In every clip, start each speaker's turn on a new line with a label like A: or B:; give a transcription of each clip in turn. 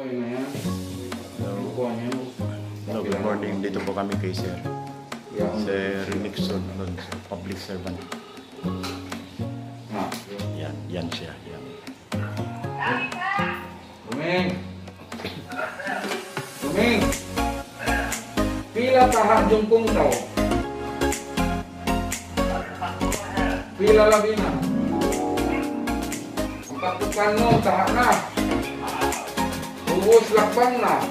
A: Okay na yan. Kukuha niya.
B: Hello, good morning. Dito po kami kay Sir.
A: Yeah.
B: Sir Nixon Alonso, public servant.
A: Ha.
B: Yan, yan siya. Yan.
A: Tuming! Tuming! Pila tahat yung kong tao. Pila labi na. Ang patukan mo, tahat na. Ubus lakbang na.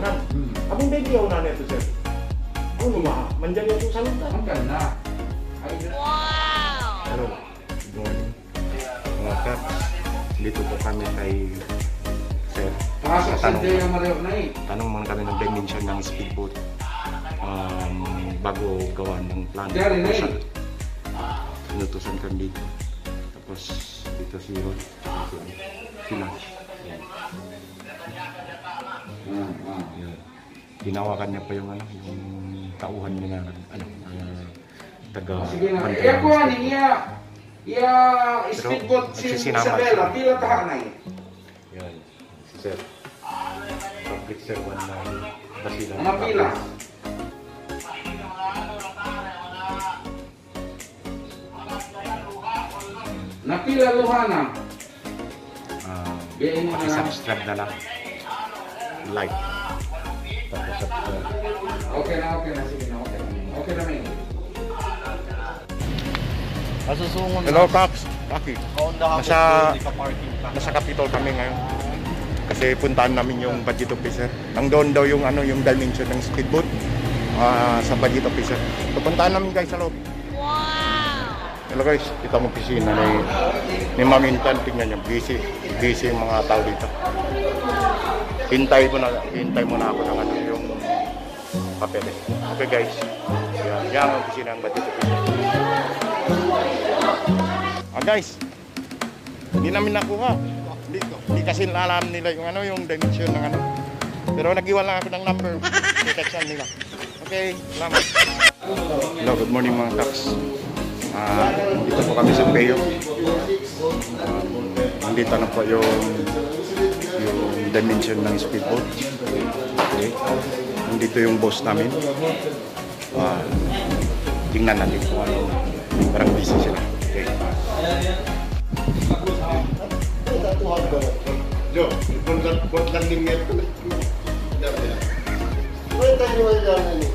A: Na. Hmm.
C: Abang baby ako na neto sir. Ano ma? Mandiyan yung sa lupa.
A: Ang ganda. Ay,
B: Hello, good morning. Mga kap, dito po kami kay Sir. Tanong, tanong muna kami ng dimension ng speedboat um, bago gawa ng plan.
A: Diyan, eh.
B: Inutusan kami dito. Tapos dito si Ron. Sila. Yan.
A: Ah, ah.
B: Yan. Niya pa yung ano, yung tauhan niya na ano, uh, taga
A: Sige na. Iya ko ani iya iya speedboat si Isabela pila taha
B: Sir. Public servant na Basilan.
A: Mga pila. Napila luhana.
B: Ah,
A: Biyain mo na lang.
B: Paki-subscribe na lang. Like. Tapos subscribe.
A: Okay na, okay na. Sige na, okay na. Okay na may.
B: Hello.
D: Honda Habit
B: Nasa-. Nasa Capitol kami ngayon. Kasi puntahan namin yung budget officer. Nang doon daw yung ano yung dimension ng speedboat ah, sa budget officer. Pupuntahan namin guys sa loob. Hello guys, ito ang opisina ni, ni Ma'am Intan. Tingnan niyo, busy. Busy yung mga tao dito. Hintay mo na, hintay mo na ako ng ano, yung papeles. Okay guys, yan, yan ang opisina ng budget officer. Ah guys, hindi namin nakuha. Kasi alam nila yung ano, yung dimension ng ano. Pero nag-iwan lang ako ng number. Detection nila. Okay, salamat. Hello, good morning mga tax. Ah, dito po kami sa Payo. Um, nandito na po yung yung dimension ng speedboat. Okay. Nandito yung boss namin. Ah, tingnan natin kung ano. Parang busy
C: Jo, bukan bukan limit. Pwede tayo yan ini.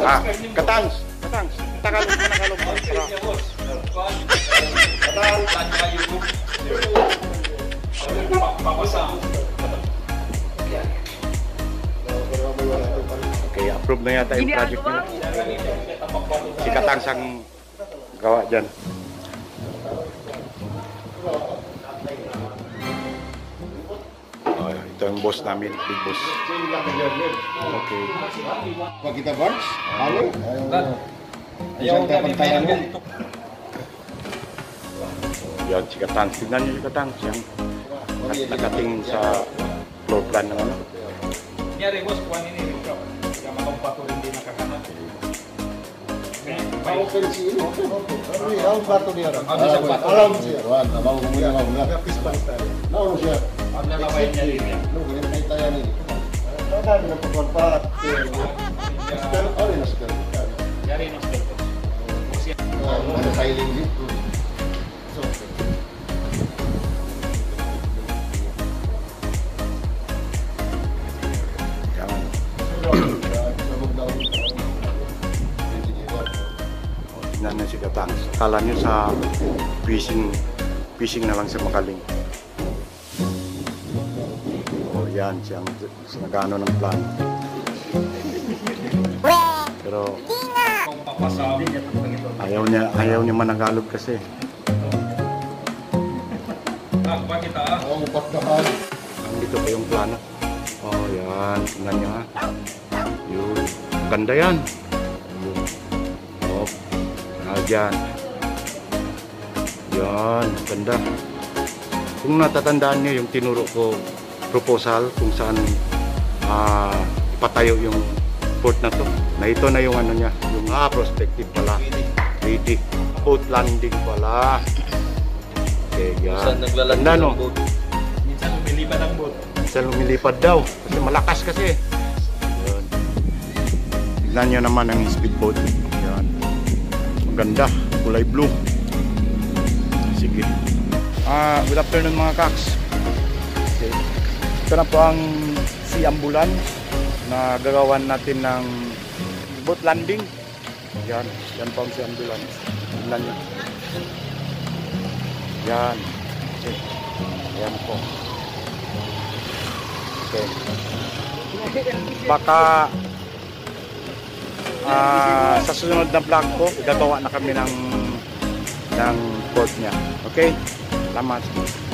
B: Ah, katangs, katangs. Tagalog mo, nagalog mo. Tara. Okay, approve na yata yung project nila. Si Katangs ang gawa dyan. Ito yung boss namin, big boss. Okay.
C: Pag kita box, halo.
D: Ayaw
C: Isang
D: kami may
C: kapantayan mo.
D: ganito.
B: Yan, si Katangs. Tignan niyo si Katangs. Yan. Nag- Nakatingin sa floor plan ng ano.
D: Nyari boss, kuha ini rin ka. Kaya makampato rin din nakakanap.
C: Ako pero si ini. Ano ni ang bato niya?
D: Ano siya bato?
C: Alam siya. Wan, abaw mo muna mo. Na pispan tayo. Naon siya.
D: Ang nalaway niya rin yan.
C: Lu ganyan na tayo ni. Kada na pagpapart. Pero ano na siya?
D: Nyari no sir.
C: Ano filing dito?
B: Yan. Tignan niyo si Katangs. Akala niyo sa fishing, fishing na lang sa Makaling. Yan. Siyang nagano ng plan. Pero
D: niya
B: ayaw niya, ayaw niya managalog kasi. Nandito pa yung plano. Oh, yan. Tingnan niyo ha. Yun. Ganda yan. Oh. Ah. Yan. Ganda. Kung natatandaan niyo yung tinuro ko proposal kung saan ah, ipatayo yung port na to. Na ito na yung ano niya, yung ah, prospective pala. Ready. Boat landing pala. Okay, yan.
E: Saan naglalandi
B: Ganda, no?
E: ng boat?
D: Minsan lumilipad ang boat.
B: Minsan lumilipad daw. Kasi malakas kasi. Yan. Tignan nyo naman ang speedboat. Yan. Maganda. Kulay blue. Sige. Ah, good afternoon mga kaks. Ito na po ang Sea Ambulance na gagawan natin ng boat landing. Yan. Yan po ang Sea Ambulance. Tignan nyo. Yan. Okay. Yan po. Okay. Baka ah, sa susunod na vlog ko, gagawa na kami ng ng port niya. Okay? Salamat.